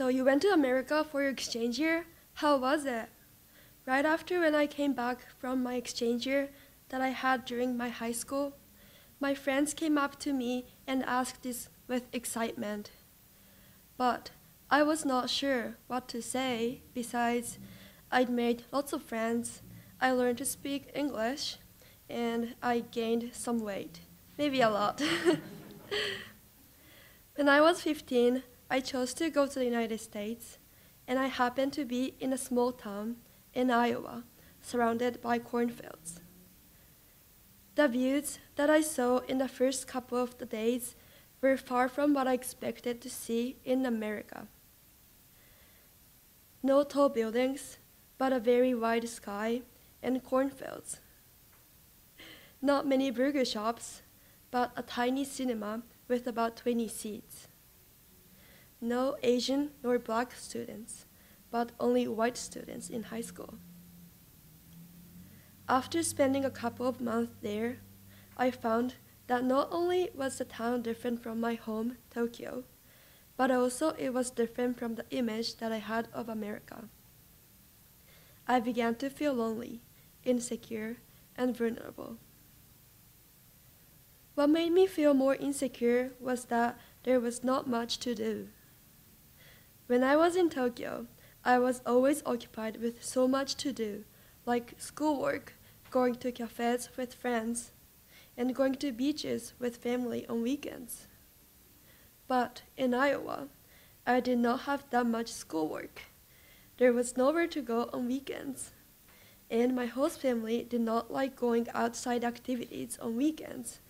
So you went to America for your exchange year? How was it? Right after when I came back from my exchange year that I had during my high school, my friends came up to me and asked this with excitement. But I was not sure what to say. Besides, I'd made lots of friends, I learned to speak English, and I gained some weight. Maybe a lot. when I was 15, I chose to go to the United States, and I happened to be in a small town in Iowa, surrounded by cornfields. The views that I saw in the first couple of the days were far from what I expected to see in America. No tall buildings, but a very wide sky and cornfields. Not many burger shops, but a tiny cinema with about 20 seats. No Asian nor black students, but only white students in high school. After spending a couple of months there, I found that not only was the town different from my home, Tokyo, but also it was different from the image that I had of America. I began to feel lonely, insecure, and vulnerable. What made me feel more insecure was that there was not much to do. When I was in Tokyo, I was always occupied with so much to do, like schoolwork, going to cafes with friends, and going to beaches with family on weekends. But in Iowa, I did not have that much schoolwork. There was nowhere to go on weekends. And my host family did not like going outside activities on weekends,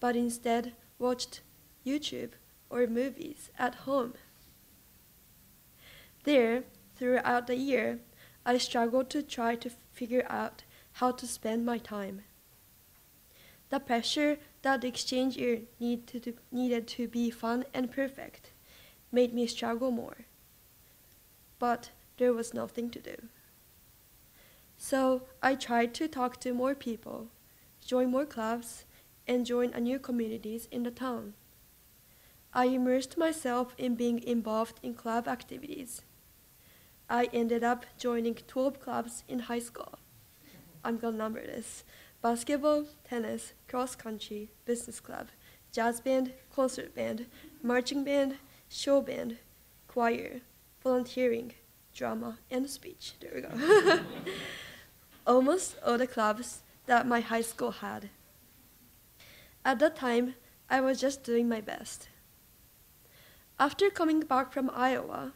but instead watched YouTube or movies at home. There, throughout the year, I struggled to try to figure out how to spend my time. The pressure that the exchange year need to, needed to be fun and perfect made me struggle more. But there was nothing to do. So I tried to talk to more people, join more clubs, and join a new communities in the town. I immersed myself in being involved in club activities. I ended up joining 12 clubs in high school. I'm gonna number this basketball, tennis, cross country, business club, jazz band, concert band, marching band, show band, choir, volunteering, drama, and speech. There we go. Almost all the clubs that my high school had. At that time, I was just doing my best. After coming back from Iowa,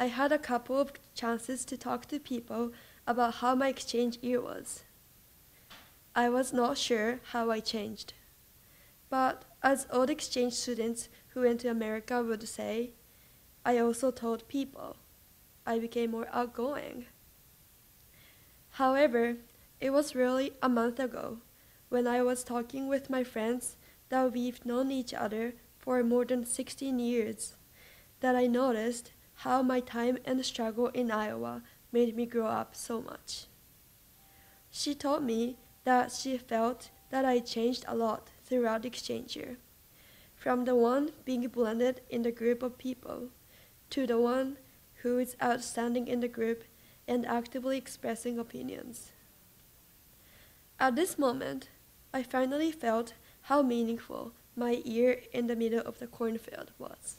I had a couple of chances to talk to people about how my exchange year was. I was not sure how I changed. But as old exchange students who went to America would say, I also told people. I became more outgoing. However, it was really a month ago when I was talking with my friends that we've known each other for more than 16 years that I noticed how my time and struggle in Iowa made me grow up so much. She told me that she felt that I changed a lot throughout the exchange year, from the one being blended in the group of people to the one who is outstanding in the group and actively expressing opinions. At this moment, I finally felt how meaningful my year in the middle of the cornfield was.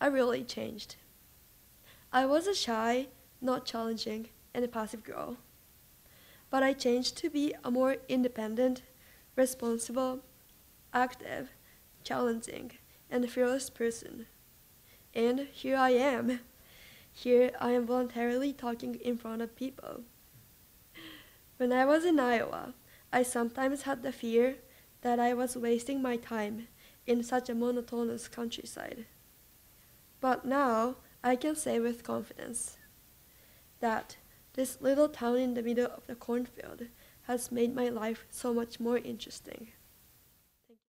I really changed. I was a shy, not challenging, and a passive girl. But I changed to be a more independent, responsible, active, challenging, and fearless person. And here I am. Here I am voluntarily talking in front of people. When I was in Iowa, I sometimes had the fear that I was wasting my time in such a monotonous countryside. But now I can say with confidence that this little town in the middle of the cornfield has made my life so much more interesting.